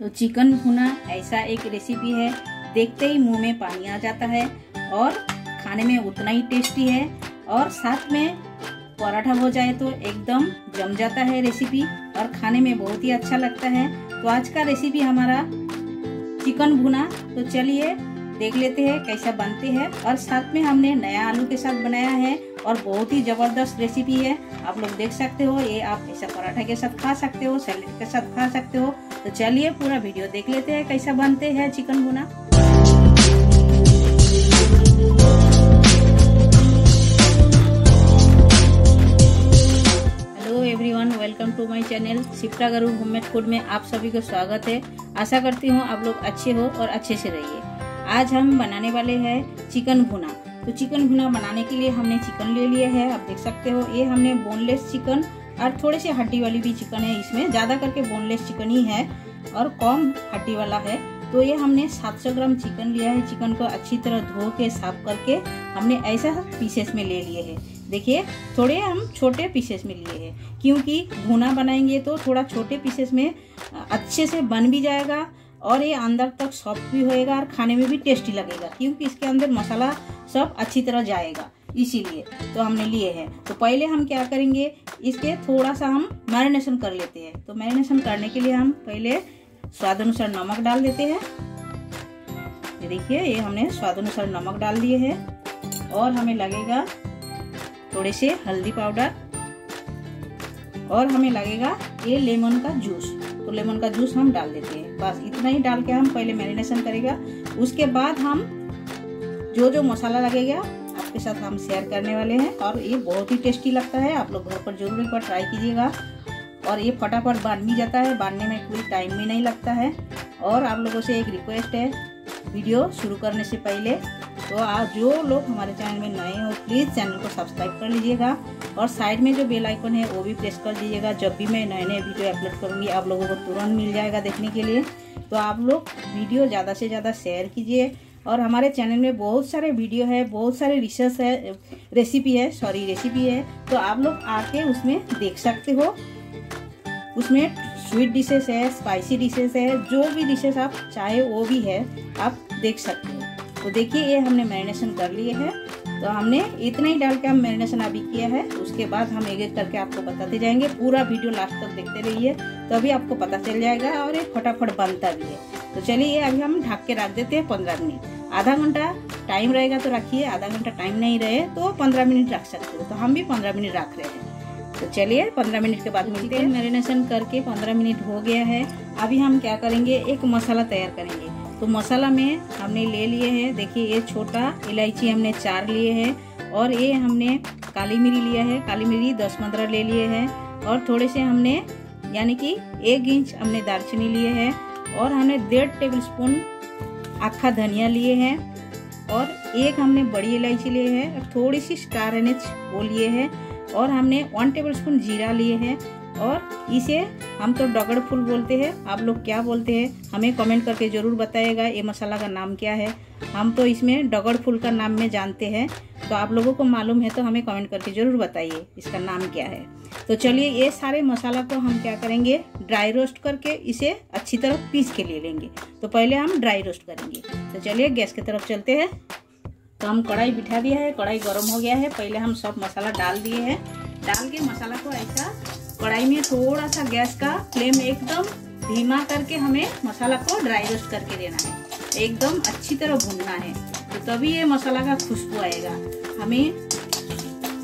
तो चिकन भुना ऐसा एक रेसिपी है। देखते ही मुँह में पानी आ जाता है और खाने में उतना ही टेस्टी है। और साथ में पराठा हो जाए तो एकदम जम जाता है रेसिपी और खाने में बहुत ही अच्छा लगता है। तो आज का रेसिपी हमारा चिकन भुना। तो चलिए देख लेते हैं कैसा बनते हैं। और साथ में हमने नया आलू के साथ बनाया है। और बहुत ही ज़बरदस्त रेसिपी है। आप लोग देख सकते हो, ये आप ऐसा पराठा के साथ खा सकते हो सैलेड के साथ खा सकते हो। तो चलिए पूरा वीडियो देख लेते हैं कैसा बनते हैं चिकन भुना। Welcome to my channel Shipra Garud homemade food में आप सभी को स्वागत है। आशा करती हूँ आप लोग अच्छे हो और अच्छे से रहिए। आज हम बनाने वाले हैं चिकन भुना। तो चिकन भुना बनाने के लिए हमने चिकन ले लिया है, आप देख सकते हो। ये हमने बोनलेस चिकन और थोड़े से हड्डी वाली भी चिकन है इसमें। ज़्यादा करके बोनलेस चिकन ही है और कम हड्डी वाला है। तो ये हमने 700 ग्राम चिकन लिया है। चिकन को अच्छी तरह धो के, साफ़ करके हमने ऐसा पीसेस में ले लिए हैं। देखिए, थोड़े हम छोटे पीसेस में लिए हैं। क्योंकि भुना बनाएँगे तो थोड़ा छोटे पीसेस में अच्छे से बन भी जाएगा और ये अंदर तक सॉफ्ट भी होएगा और खाने में भी टेस्टी लगेगा, क्योंकि इसके अंदर मसाला सब अच्छी तरह जाएगा, इसीलिए तो हमने लिए हैं। तो पहले हम क्या करेंगे, इसके थोड़ा सा हम मैरिनेशन कर लेते हैं। तो मैरिनेशन करने के लिए हम पहले स्वाद अनुसार नमक डाल देते हैं। ये देखिए, ये हमने स्वाद अनुसार नमक डाल दिए हैं और हमें लगेगा थोड़े से हल्दी पाउडर और हमें लगेगा ये लेमन का जूस। तो लेमन का जूस हम डाल देते हैं। बस इतना ही डाल के हम पहले मैरिनेशन करेगा। उसके बाद हम जो जो मसाला लगेगा, आपके साथ हम शेयर करने वाले हैं। और ये बहुत ही टेस्टी लगता है। आप लोग घर पर ज़रूर एक बार ट्राई कीजिएगा। और ये फटाफट बन भी जाता है। बांधने में कोई टाइम भी नहीं लगता है। और आप लोगों से एक रिक्वेस्ट है वीडियो शुरू करने से पहले। तो आज जो लोग हमारे चैनल में नए हो प्लीज़ चैनल को सब्सक्राइब कर लीजिएगा। और साइड में जो बेल आइकन है, वो भी प्रेस कर दीजिएगा। जब भी मैं नए नए वीडियो अपलोड करूँगी, आप लोगों को तुरंत मिल जाएगा देखने के लिए। तो आप लोग वीडियो ज़्यादा से ज़्यादा शेयर कीजिए। और हमारे चैनल में बहुत सारे वीडियो है, बहुत सारे रिसर्च है रेसिपी है सॉरी रेसिपी है। तो आप लोग आके उसमें देख सकते हो। उसमें स्वीट डिशेस है स्पाइसी डिशेस है, जो भी डिशेस आप चाहे वो भी है, आप देख सकते हो। तो देखिए, ये हमने मैरिनेशन कर लिए है। तो हमने इतना ही डाल के हम मैरिनेशन अभी किया है, उसके बाद हम एक एक करके आपको बताते जाएँगे। पूरा वीडियो लास्ट तक देखते रहिए तो अभी आपको पता चल जाएगा और ये फटाफट बनता भी है। तो चलिए अभी हम ढक के रख देते हैं पंद्रह मिनट। आधा घंटा टाइम रहेगा तो रखिए, आधा घंटा टाइम नहीं रहे तो पंद्रह मिनट रख सकते हो। तो हम भी पंद्रह मिनट रख रहे हैं। तो चलिए, पंद्रह मिनट के बाद मिलते हैं। मैरिनेशन करके पंद्रह मिनट हो गया है। अभी हम क्या करेंगे, एक मसाला तैयार करेंगे। तो मसाला में हमने ले लिए हैं। देखिए, ये छोटा इलायची हमने चार लिए हैं और ये हमने काली मिरी लिया है। काली मिरी दस पंद्रह ले लिए हैं और थोड़े से हमने, यानी कि एक इंच हमने दालचीनी लिए है और हमने डेढ़ टेबल स्पून आखा धनिया लिए हैं और एक हमने बड़ी इलायची लिए है और थोड़ी सी स्टार एनेज वो लिए है और हमने वन टेबल स्पून जीरा लिए हैं। और इसे हम तो डगड़ फूल बोलते हैं। आप लोग क्या बोलते हैं? हमें कमेंट करके ज़रूर बताइएगा, ये मसाला का नाम क्या है। हम तो इसमें डगड़ फूल का नाम में जानते हैं। तो आप लोगों को मालूम है तो हमें कमेंट करके ज़रूर बताइए, इसका नाम क्या है। तो चलिए, ये सारे मसाला को हम क्या करेंगे? ड्राई रोस्ट करके इसे अच्छी तरह पीस के ले लेंगे। तो पहले हम ड्राई रोस्ट करेंगे। तो चलिए, गैस की तरफ़ चलते हैं। तो हम कढ़ाई बिठा दिया है, कढ़ाई गर्म हो गया है। पहले हम सब मसाला डाल दिए हैं। डाल के मसाला को ऐसा कढ़ाई में थोड़ा सा गैस का फ्लेम एकदम धीमा करके हमें मसाला को ड्राई रोस्ट करके देना है। एकदम अच्छी तरह भूनना है तो तभी ये मसाला का खुशबू आएगा। हमें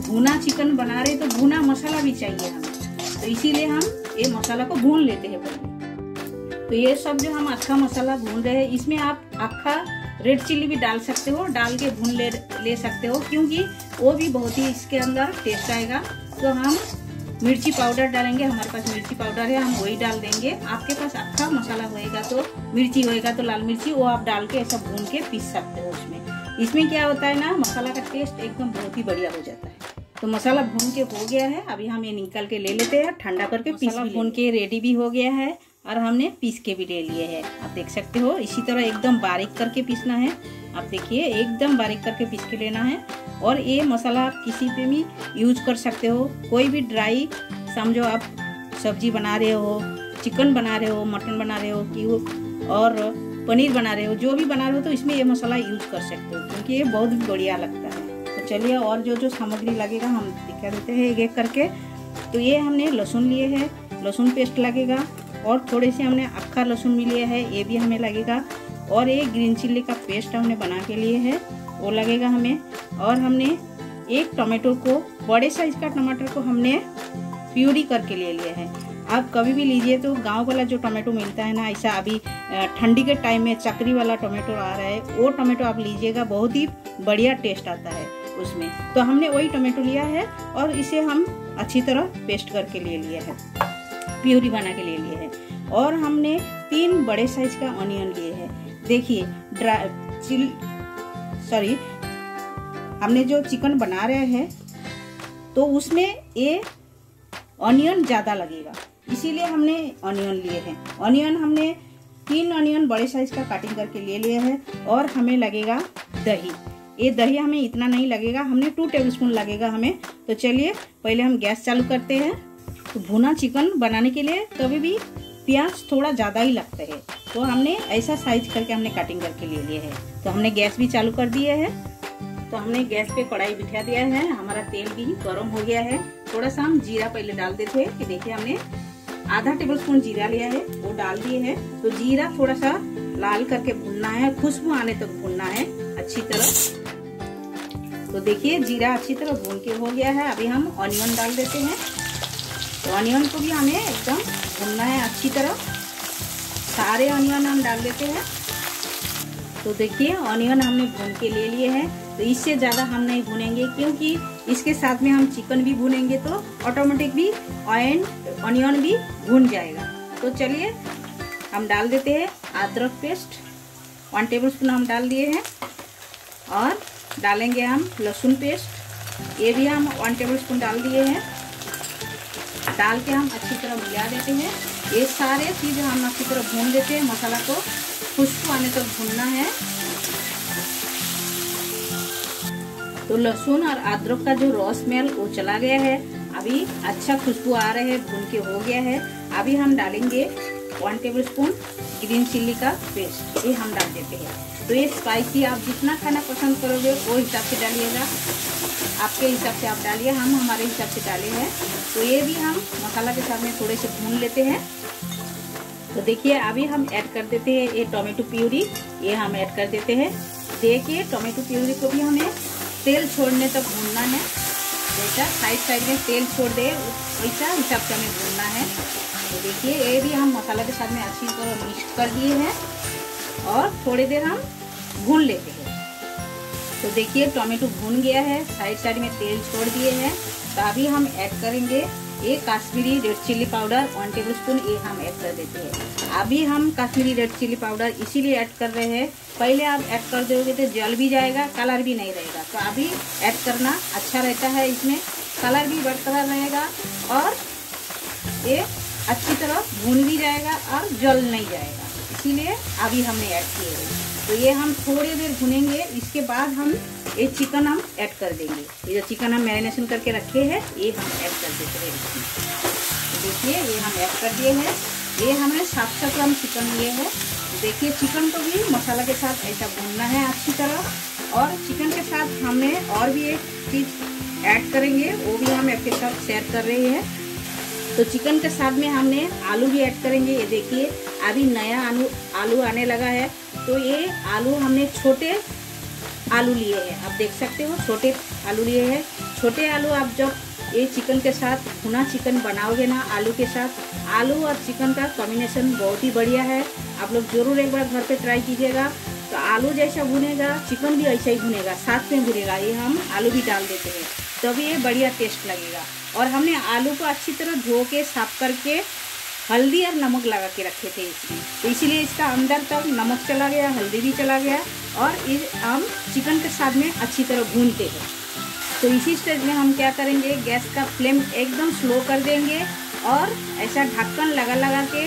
भुना चिकन बना रहे तो भुना मसाला भी चाहिए हमें। तो इसीलिए हम ये मसाला को भून लेते हैं पहले। तो ये सब जो हम अक्खा मसाला भून रहे हैं, इसमें आप अक्खा रेड चिल्ली भी डाल सकते हो, डाल के भून ले ले सकते हो, क्योंकि वो भी बहुत ही इसके अंदर टेस्ट आएगा। तो हम मिर्ची पाउडर डालेंगे हमारे पास मिर्ची पाउडर है हम वही डाल देंगे। आपके पास अच्छा मसाला होएगा तो मिर्ची होएगा तो लाल मिर्ची वो आप डाल के ऐसा भून के पीस सकते हो उसमें। इसमें क्या होता है ना मसाला का टेस्ट एकदम बहुत ही बढ़िया हो जाता है। तो मसाला भून के हो गया है अभी हम ये निकाल के ले लेते हैं ठंडा करके पीस भून के रेडी भी हो गया है और हमने पीस के भी ले लिए है। आप देख सकते हो इसी तरह एकदम बारीक करके पीसना है। आप देखिए एकदम बारीक करके पीस के लेना है। और ये मसाला आप किसी पे भी यूज़ कर सकते हो। कोई भी ड्राई समझो आप सब्ज़ी बना रहे हो चिकन बना रहे हो मटन बना रहे हो, कि और पनीर बना रहे हो, जो भी बना रहे हो तो इसमें ये मसाला यूज़ कर सकते हो, क्योंकि ये बहुत बढ़िया लगता है। तो चलिए और जो जो सामग्री लगेगा, हम दिखा देते हैं एक एक करके। तो ये हमने लहसुन लिए है, लहसुन पेस्ट लगेगा और थोड़े से हमने अक्खा लहसुन भी लिया है, ये भी हमें लगेगा। और ये ग्रीन चिल्ली का पेस्ट हमने बना के लिए है। वो लगेगा हमें। और हमने एक टमाटो को, बड़े साइज़ का टमाटर को हमने प्यूरी करके ले लिया है। आप कभी भी लीजिए तो गाँव वाला जो टमाटो मिलता है ना, ऐसा अभी ठंडी के टाइम में चक्री वाला टमाटो आ रहा है, वो टमाटो आप लीजिएगा, बहुत ही बढ़िया टेस्ट आता है उसमें। तो हमने वही टमाटो लिया है और इसे हम अच्छी तरह पेस्ट करके ले लिया है। प्यूरी बना के ले लिया है। और हमने तीन बड़े साइज़ का ऑनियन लिए है। देखिए ड्राई सॉरी हमने जो चिकन बना रहे हैं तो उसमें ये ऑनियन ज़्यादा लगेगा। इसीलिए हमने ऑनियन लिए हैं। ऑनियन हमने तीन ऑनियन बड़े साइज़ का कटिंग करके ले लिया है और हमें लगेगा दही। ये दही हमें इतना नहीं लगेगा, हमने टू टेबल स्पून लगेगा हमें। तो चलिए, पहले हम गैस चालू करते हैं। तो भुना चिकन बनाने के लिए कभी भी प्याज थोड़ा ज़्यादा ही लगता है। तो हमने ऐसा साइज़ करके हमने कटिंग करके ले लिए है। तो हमने गैस भी चालू कर दिया है। तो हमने गैस पे कढ़ाई बिठा दिया है। हमारा तेल भी गर्म हो गया है। थोड़ा सा हम जीरा पहले डाल देते हैं कि देखिए हमने आधा टेबल स्पून जीरा लिया है। वो डाल दिए है। तो जीरा थोड़ा सा लाल करके भूनना है। खुशबू आने तक भूनना है अच्छी तरह। तो देखिए जीरा अच्छी तरह भून के हो गया है। अभी हम ऑनियन डाल देते हैं। तो ऑनियन को भी हमें एकदम भूनना है अच्छी तरह। सारे ऑनियन हम डाल देते हैं। तो देखिए, ऑनियन हमने भून के ले लिए हैं। तो इससे ज़्यादा हम नहीं भूनेंगे, क्योंकि इसके साथ में हम चिकन भी भूनेंगे तो ऑटोमेटिक भी ऑयन, ऑनियन भी भून जाएगा। तो चलिए, हम डाल देते हैं अदरक पेस्ट। वन टेबल स्पून हम डाल दिए हैं। और डालेंगे हम लहसुन पेस्ट। ये भी हम वन टेबल स्पून डाल दिए हैं। डाल के हम अच्छी तरह मिला देते हैं। ये सारे चीज़ हम अच्छी तरह भून देते हैं। मसाला को खुशबू आने तक भूनना है। तो लहसुन और अदरक का जो रॉ स्मेल, वो चला गया है। अभी अच्छा खुशबू आ रहा है, भून के हो गया है। अभी हम डालेंगे one tablespoon green chilli का पेस्ट ये हम डाल देते हैं। तो ये स्पाइसी आप जितना खाना पसंद करोगे, वो हिसाब से डालिएगा। आपके हिसाब से आप डालिए, हम हमारे हिसाब से डाले हैं। तो ये भी हम मसाला के साथ में थोड़े से भून लेते हैं। तो देखिए, अभी हम ऐड कर देते हैं ये टोमेटो प्यूरी ये हम ऐड कर देते हैं। देखिए टोमेटो प्यूरी को भी हमें तेल छोड़ने तक भूनना है। जैसा साइड साइड में तेल छोड़ दे, वैसा हिसाब से हमें भूनना है। तो देखिए, ये भी हम मसाला के साथ में अच्छी तरह मिक्स कर दिए हैं और थोड़ी देर हम भून लेते हैं। तो देखिए टोमेटो भून गया है। साइड साइड में तेल छोड़ दिए हैं। तो अभी हम ऐड करेंगे ये Kashmiri red chilli powder, one tablespoon ये हम ऐड कर देते हैं। अभी हम काश्मीरी रेड चिल्ली पाउडर इसीलिए ऐड कर रहे हैं। पहले आप ऐड कर दोगे तो जल भी जाएगा, कलर भी नहीं रहेगा। तो अभी ऐड करना अच्छा रहता है इसमें। कलर भी बरकरार रहेगा और ये अच्छी तरह भून भी जाएगा और जल नहीं जाएगा। इसीलिए अभी हमने ऐड किए तो ये हम थोड़ी देर भुनेंगे, इसके बाद हम ये चिकन हम ऐड कर देंगे। ये जो चिकन हम मैरिनेशन करके रखे हैं, ये हम ऐड कर देते हैं। देखिए, ये हम ऐड कर दिए हैं। ये हमें सात सौ ग्राम चिकन लिए हैं। देखिए, चिकन को भी मसाला के साथ ऐसा भूनना है अच्छी तरह। और चिकन के साथ हमने और भी एक चीज़ ऐड करेंगे, वो भी हम आपके साथ शेयर कर रहे हैं। तो चिकन के साथ में हमने आलू भी ऐड करेंगे। ये देखिए, अभी नया आलू आलू आने लगा है। तो ये आलू हमने छोटे आलू लिए हैं। आप देख सकते हो, छोटे आलू लिए हैं। छोटे आलू आप जब ये चिकन के साथ, भुना चिकन बनाओगे ना आलू के साथ, आलू और चिकन का कॉम्बिनेशन बहुत ही बढ़िया है। आप लोग ज़रूर एक बार घर पे ट्राई कीजिएगा। तो आलू जैसा भुनेगा, चिकन भी ऐसा ही भुनेगा, साथ में भुनेगा। ये हम आलू भी डाल देते हैं, तभी ये बढ़िया टेस्ट लगेगा। और हमने आलू को अच्छी तरह धो के, साफ़ करके हल्दी और नमक लगा के रखे थे। तो इसीलिए इसका अंदर तक नमक चला गया, हल्दी भी चला गया और इस हम चिकन के साथ में अच्छी तरह भूनते हैं। तो इसी स्टेज में हम क्या करेंगे, गैस का फ्लेम एकदम स्लो कर देंगे और ऐसा ढक्कन लगा लगा के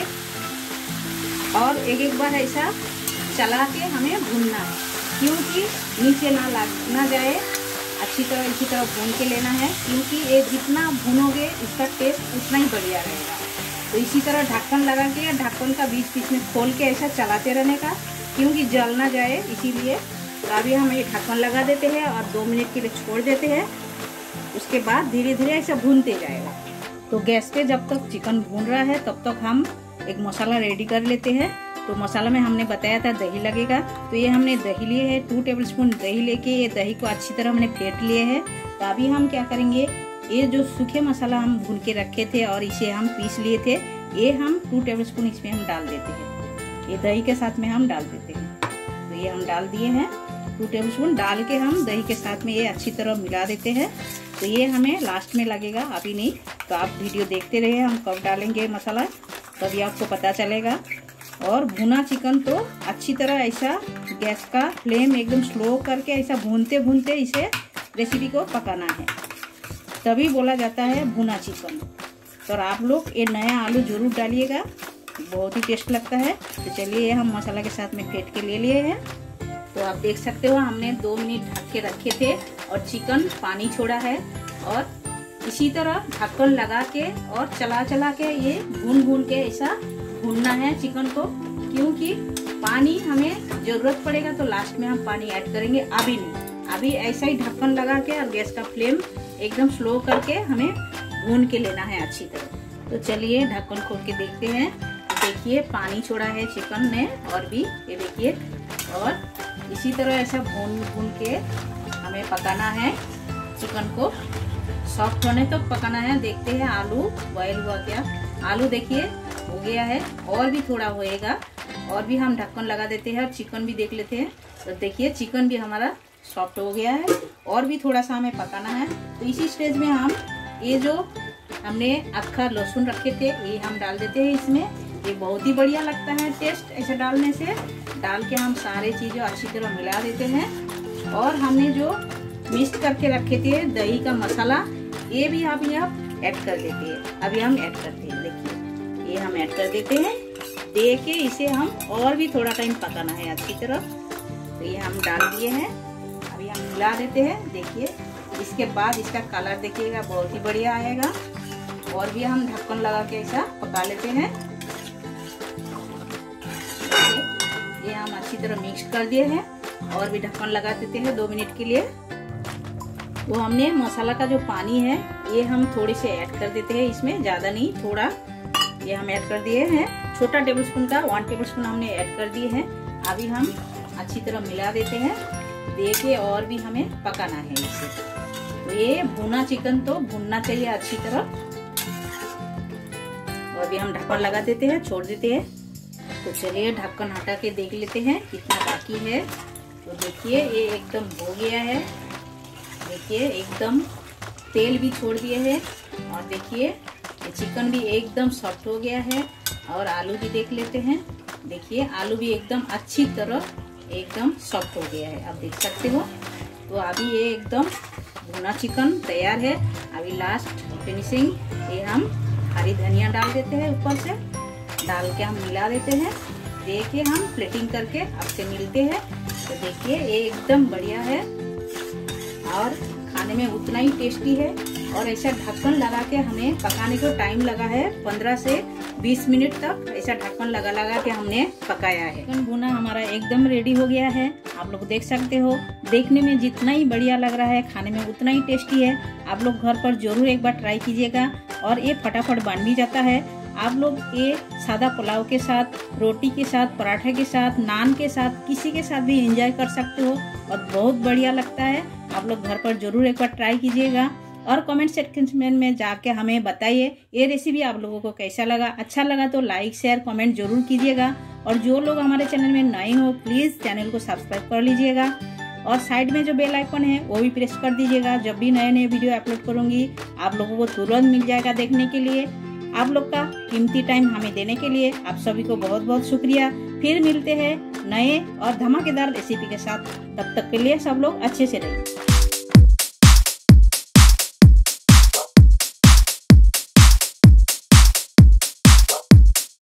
और एक एक बार ऐसा चला के हमें भूनना है। क्योंकि नीचे ना लग, ना जाए, अच्छी तरह, इसी तरह भून के लेना है। क्योंकि ये जितना भूनोगे, इसका टेस्ट उतना ही बढ़िया रहेगा। तो इसी तरह ढक्कन लगा के ढक्कन का बीच बीच में खोल के ऐसा चलाते रहने का, क्योंकि जल ना जाए, इसीलिए। तो अभी हम ये ढक्कन लगा देते हैं और दो मिनट के लिए छोड़ देते हैं। उसके बाद धीरे धीरे ऐसा भूनते जाएगा। तो गैस पे जब तक चिकन भून रहा है, तब तक हम एक मसाला रेडी कर लेते हैं। तो मसाला में हमने बताया था दही लगेगा। तो ये हमने दही लिए है टू टेबल स्पून दही लेके। ये दही को अच्छी तरह हमने फेंट लिए है। तो अभी हम क्या करेंगे ये जो सूखे मसाला हम भून के रखे थे और इसे हम पीस लिए थे, ये हम टू टेबल स्पून इसमें हम डाल देते हैं। ये दही के साथ में हम डाल देते हैं। तो ये हम डाल दिए हैं। टू टेबल स्पून डाल के हम दही के साथ में ये अच्छी तरह मिला देते हैं। तो ये हमें लास्ट में लगेगा, अभी नहीं। तो आप वीडियो देखते रहिए, हम कब डालेंगे मसाला, तभी आपको पता चलेगा। और भुना चिकन तो अच्छी तरह ऐसा गैस का फ्लेम एकदम स्लो करके ऐसा भूनते भूनते इसे रेसिपी को पकाना है। तभी बोला जाता है भुना चिकन। और आप लोग ये नया आलू ज़रूर डालिएगा। बहुत ही टेस्ट लगता है। तो चलिए हम मसाला के साथ में फेंट के ले लिए हैं। तो आप देख सकते हो, हमने दो मिनट ढक के रखे थे और चिकन पानी छोड़ा है। और इसी तरह ढक्कन लगा के और चला चला के ये भून भून के ऐसा भूनना है चिकन को। क्योंकि पानी हमें ज़रूरत पड़ेगा तो लास्ट में हम पानी ऐड करेंगे। अभी नहीं। अभी ऐसा ही ढक्कन लगा के और गैस का फ्लेम एकदम स्लो करके हमें भून के लेना है अच्छी तरह। तो चलिए ढक्कन खोल के देखते हैं। देखिए, पानी छोड़ा है चिकन ने और भी, ये देखिए। और इसी तरह ऐसा भून भून के हमें पकाना है चिकन को। सॉफ्ट होने तक तो पकाना है। देखते हैं आलू बॉयल हुआ क्या। आलू देखिए, हो गया है। और भी थोड़ा होएगा। और भी हम ढक्कन लगा देते हैं और चिकन भी देख लेते हैं। तो देखिए, चिकन भी हमारा सॉफ्ट हो गया है। और भी थोड़ा सा हमें पकाना है। तो इसी स्टेज में हम ये जो हमने अक्खा लहसुन रखे थे, ये हम डाल देते हैं इसमें। ये बहुत ही बढ़िया लगता है टेस्ट ऐसे डालने से। डाल के हम सारे चीज़ें अच्छी तरह मिला देते हैं। और हमने जो मिक्स करके रखे थे, दही का मसाला, ये भी हम यहाँ ऐड कर देते हैं। अभी हम ऐड करते हैं, देखिए। ये हम ऐड कर देते हैं। दे के इसे हम और भी थोड़ा टाइम पकाना है अच्छी तरह। तो ये हम डाल दिए हैं। मिला देते हैं। देखिए, इसके बाद इसका कलर देखिएगा, बहुत ही बढ़िया आएगा। और भी हम ढक्कन लगा के ऐसा पका लेते हैं। ये हम अच्छी तरह मिक्स कर दिए हैं और भी ढक्कन लगा देते हैं दो मिनट के लिए। तो हमने मसाला का जो पानी है, ये हम थोड़े से ऐड कर देते हैं। इसमें ज़्यादा नहीं, थोड़ा ये हम ऐड कर दिए हैं। छोटा टेबल स्पून का वन टेबल स्पून हमने ऐड कर दिए हैं। अभी हम अच्छी तरह मिला देते हैं। दे के और भी हमें पकाना है इसे। तो ये भुना चिकन तो भुनना चाहिए अच्छी तरह। और भी हम ढक्कन लगा देते हैं, छोड़ देते हैं। तो चलिए ढक्कन हटा के देख लेते हैं कितना बाकी है। तो देखिए ये एकदम हो गया है। देखिए एकदम तेल भी छोड़ दिया है। और देखिए चिकन भी एकदम सॉफ्ट हो गया है। और आलू भी देख लेते हैं। देखिए आलू भी एकदम अच्छी तरह एकदम सॉफ्ट हो गया है। आप देख सकते हो। तो अभी ये एकदम भुना चिकन तैयार है। अभी लास्ट फिनिशिंग ये हम हरी धनिया डाल देते हैं ऊपर से। डाल के हम मिला देते हैं। देखिए हम प्लेटिंग करके आपसे मिलते हैं। तो देखिए, ये एकदम बढ़िया है। और खाने में उतना ही टेस्टी है। और ऐसा ढक्कन लगा के हमें पकाने को टाइम लगा है 15 से 20 मिनट तक। ऐसा ढक्कन लगा लगा के हमने पकाया है। चिकन भुना हमारा एकदम रेडी हो गया है। आप लोग देख सकते हो। देखने में जितना ही बढ़िया लग रहा है, खाने में उतना ही टेस्टी है। आप लोग घर पर ज़रूर एक बार ट्राई कीजिएगा। और ये फटाफट बन भी जाता है। आप लोग ये सादा पुलाव के साथ, रोटी के साथ, पराठे के साथ, नान के साथ, किसी के साथ भी एंजॉय कर सकते हो। और बहुत बढ़िया लगता है। आप लोग घर पर ज़रूर एक बार ट्राई कीजिएगा। और कमेंट सेक्शन में जाके हमें बताइए। ये रेसिपी आप लोगों को कैसा लगा? अच्छा लगा तो लाइक शेयर कमेंट ज़रूर कीजिएगा। और जो लोग हमारे चैनल में नए हो प्लीज़ चैनल को सब्सक्राइब कर लीजिएगा। और साइड में जो बेल आइकन है, वो भी प्रेस कर दीजिएगा। जब भी नए नए वीडियो अपलोड करूँगी, आप लोगों को तुरंत मिल जाएगा देखने के लिए। आप लोग का कीमती टाइम हमें देने के लिए आप सभी को बहुत बहुत शुक्रिया। फिर मिलते हैं नए और धमाकेदार रेसिपी के साथ। तब तक के लिए सब लोग अच्छे से रहिए।